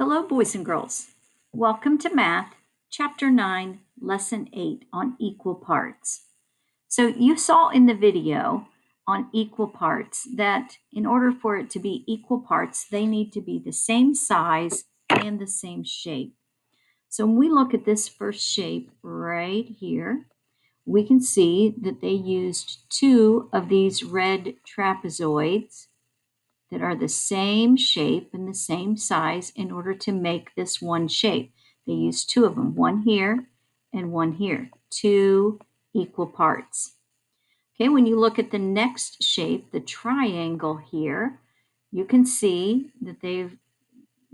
Hello, boys and girls. Welcome to Math, Chapter 9, Lesson 8 on equal parts. So, you saw in the video on equal parts that in order for it to be equal parts, they need to be the same size and the same shape. So, when we look at this first shape right here, we can see that they used two of these red trapezoids that are the same shape and the same size in order to make this one shape. They use two of them, one here and one here, two equal parts. Okay, when you look at the next shape, the triangle here, you can see that they've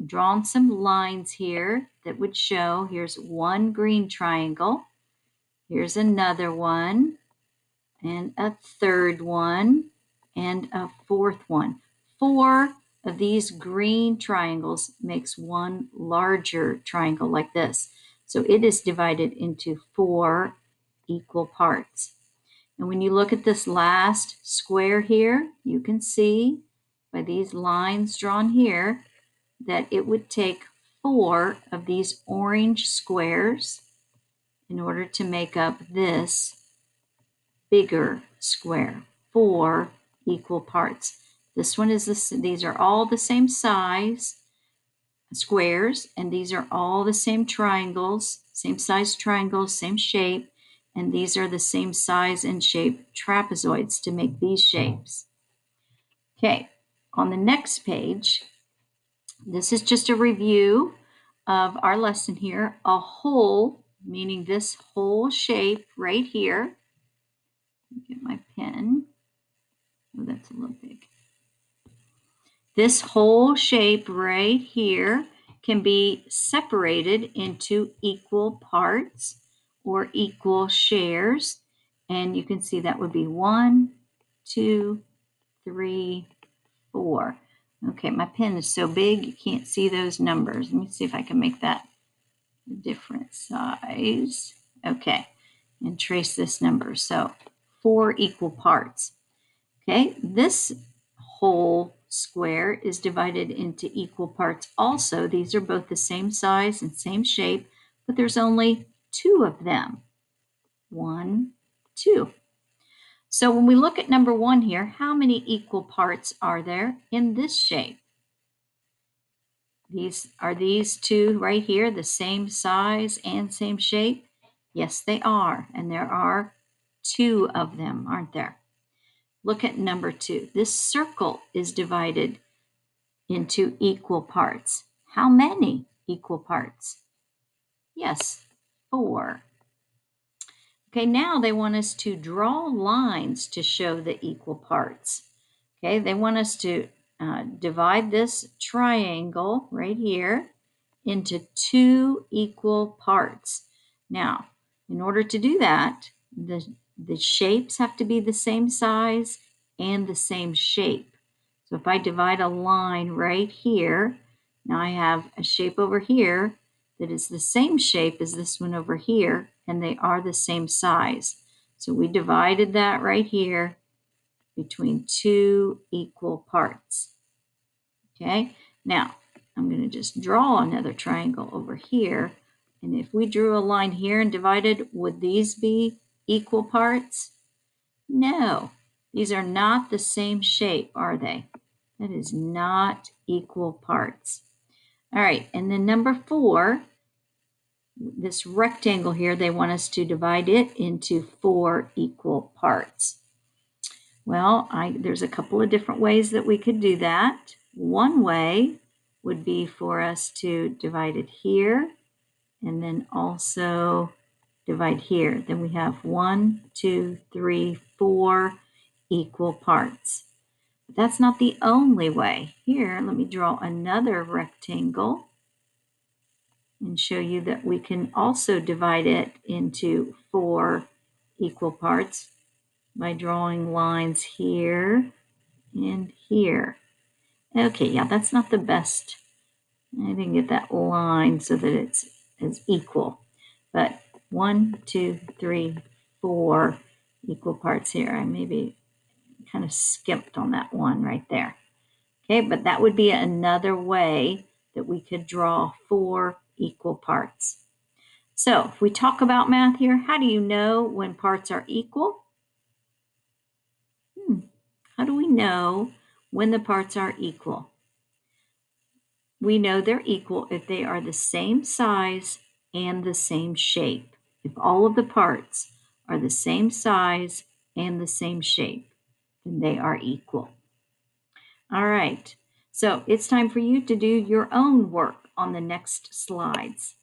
drawn some lines here that would show here's one green triangle, here's another one, and a third one, and a fourth one four of these green triangles makes one larger triangle like this. So it is divided into four equal parts. And when you look at this last square here, you can see by these lines drawn here that it would take four of these orange squares in order to make up this bigger square, four equal parts. This one is this, these are all the same size squares, and these are all the same triangles, same size triangles, same shape, and these are the same size and shape trapezoids to make these shapes. Okay, on the next page, this is just a review of our lesson here. A whole, meaning this whole shape right here. Get my pen. Oh, that's a little big. This whole shape right here can be separated into equal parts or equal shares. And you can see that would be one, two, three, four. Okay, my pen is so big you can't see those numbers. Let me see if I can make that a different size. Okay, and trace this number. So four equal parts. Okay, this whole square is divided into equal parts also. These are both the same size and same shape, but there's only two of them. One, two. So when we look at number one here, how many equal parts are there in this shape? These are these two right here the same size and same shape? Yes, they are. And there are two of them, aren't there? Look at number two. This circle is divided into equal parts. How many equal parts? Yes, four. Okay, now they want us to draw lines to show the equal parts. Okay, they want us to uh, divide this triangle right here into two equal parts. Now, in order to do that, the the shapes have to be the same size and the same shape. So if I divide a line right here, now I have a shape over here that is the same shape as this one over here, and they are the same size. So we divided that right here between two equal parts. Okay, now I'm going to just draw another triangle over here. And if we drew a line here and divided, would these be equal parts? No, these are not the same shape, are they? That is not equal parts. All right, and then number four, this rectangle here, they want us to divide it into four equal parts. Well, I, there's a couple of different ways that we could do that. One way would be for us to divide it here and then also divide here. Then we have one, two, three, four equal parts. But that's not the only way. Here, let me draw another rectangle and show you that we can also divide it into four equal parts by drawing lines here and here. Okay, yeah, that's not the best. I didn't get that line so that it's as equal. But one, two, three, four equal parts here. I maybe kind of skipped on that one right there. Okay, but that would be another way that we could draw four equal parts. So if we talk about math here, how do you know when parts are equal? Hmm. How do we know when the parts are equal? We know they're equal if they are the same size and the same shape. If all of the parts are the same size and the same shape, then they are equal. All right, so it's time for you to do your own work on the next slides.